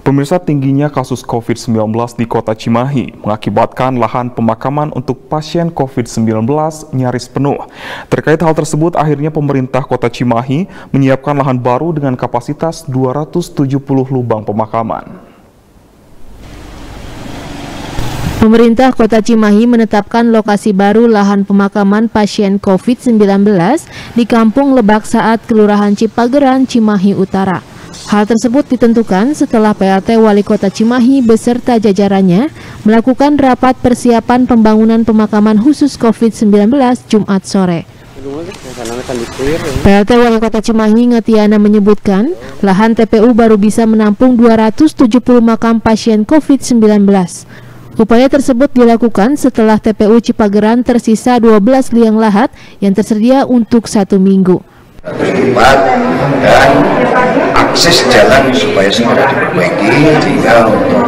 Pemirsa tingginya kasus COVID-19 di kota Cimahi mengakibatkan lahan pemakaman untuk pasien COVID-19 nyaris penuh. Terkait hal tersebut, akhirnya pemerintah kota Cimahi menyiapkan lahan baru dengan kapasitas 270 lubang pemakaman. Pemerintah Kota Cimahi menetapkan lokasi baru lahan pemakaman pasien COVID-19 di Kampung Lebak Saat, Kelurahan Cipageran, Cimahi Utara. Hal tersebut ditentukan setelah PLT Wali Kota Cimahi beserta jajarannya melakukan rapat persiapan pembangunan pemakaman khusus COVID-19 Jumat sore. PLT Wali Kota Cimahi Ngatiana menyebutkan, lahan TPU baru bisa menampung 270 makam pasien COVID-19. Upaya tersebut dilakukan setelah TPU Cipageran tersisa 12 liang lahat yang tersedia untuk satu minggu. Dan akses jalan supaya segera diperbaiki sehingga untuk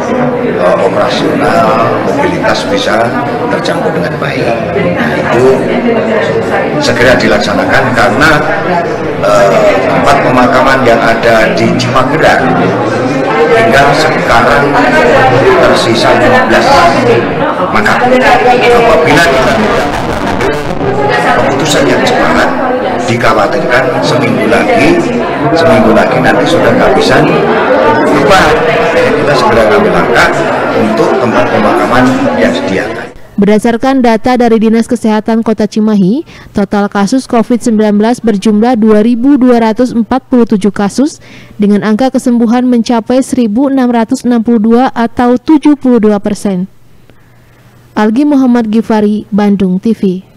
uh, operasional mobilitas bisa terjangkau dengan baik. Nah, itu segera dilaksanakan karena uh, tempat pemakaman yang ada di Cipageran hingga sekarang tersisa 15 maka apabila kita keputusan yang cepat dikhawatirkan seminggu lagi seminggu lagi nanti sudah kehabisan berubah kita segera ambil langkah untuk tempat pemakaman yang disediakan Berdasarkan data dari Dinas Kesehatan Kota Cimahi, total kasus COVID-19 berjumlah 2.247 kasus dengan angka kesembuhan mencapai 1.662 atau 72 persen. Algi Muhammad Gifari, Bandung TV.